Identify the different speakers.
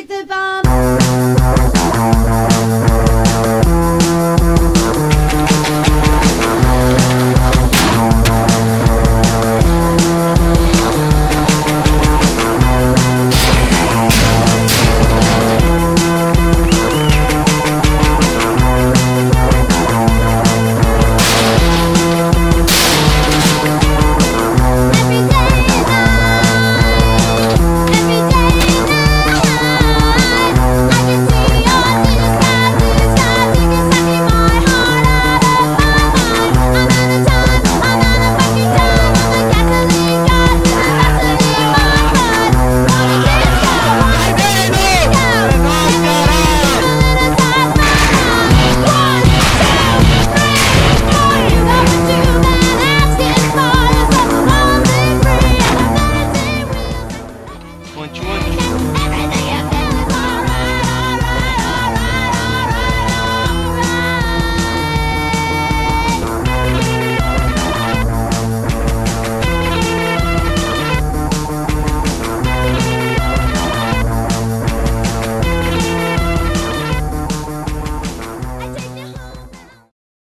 Speaker 1: Take the bomb.